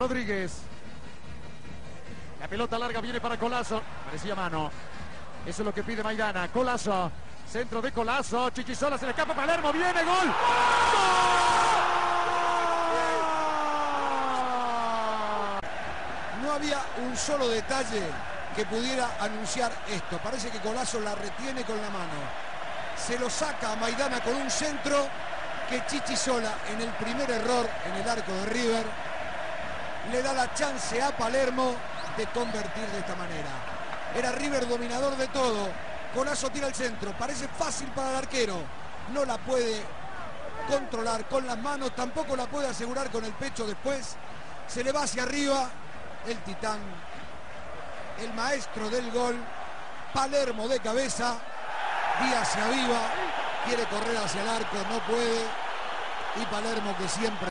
Rodríguez. La pelota larga viene para Colazo. Parecía mano. Eso es lo que pide Maidana. Colazo. Centro de Colazo. Chichisola se le escapa Palermo. Viene gol. No había un solo detalle que pudiera anunciar esto. Parece que Colazo la retiene con la mano. Se lo saca a Maidana con un centro que Chichisola en el primer error en el arco de River le da la chance a Palermo de convertir de esta manera. Era River dominador de todo. Colazo tira al centro. Parece fácil para el arquero. No la puede controlar con las manos. Tampoco la puede asegurar con el pecho después. Se le va hacia arriba el titán. El maestro del gol. Palermo de cabeza. Díaz se aviva. Quiere correr hacia el arco. No puede. Y Palermo que siempre...